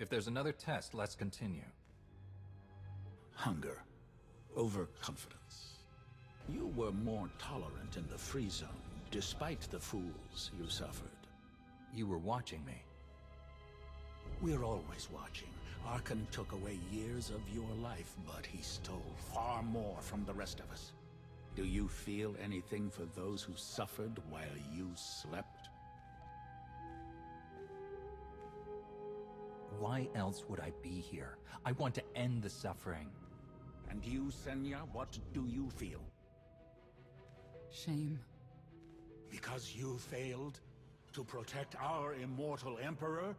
If there's another test, let's continue. Hunger. Overconfidence. You were more tolerant in the free zone, despite the fools you suffered. You were watching me. We're always watching. Arcann took away years of your life, but he stole far more from the rest of us. Do you feel anything for those who suffered while you slept? Why else would I be here? I want to end the suffering. And you, Senya, what do you feel? Shame. Because you failed to protect our immortal Emperor?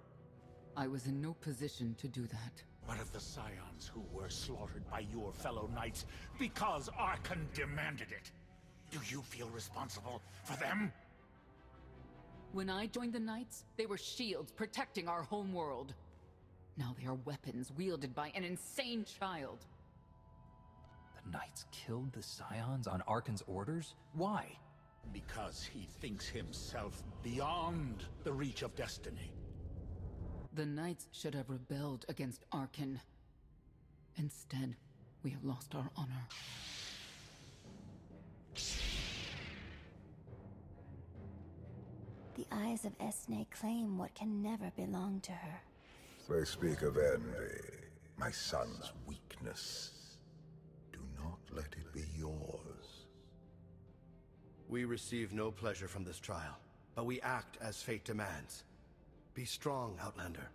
I was in no position to do that. What of the Scions who were slaughtered by your fellow knights because Arcann demanded it? Do you feel responsible for them? When I joined the Knights, they were shields protecting our home world. Now they are weapons wielded by an insane child. The Knights killed the Scions on Arcann's orders? Why? Because he thinks himself beyond the reach of destiny. The Knights should have rebelled against Arcann. Instead, we have lost our honor. The eyes of Senya claim what can never belong to her. They speak of envy, my son's weakness. Do not let it be yours. We receive no pleasure from this trial, but we act as fate demands. Be strong, Outlander.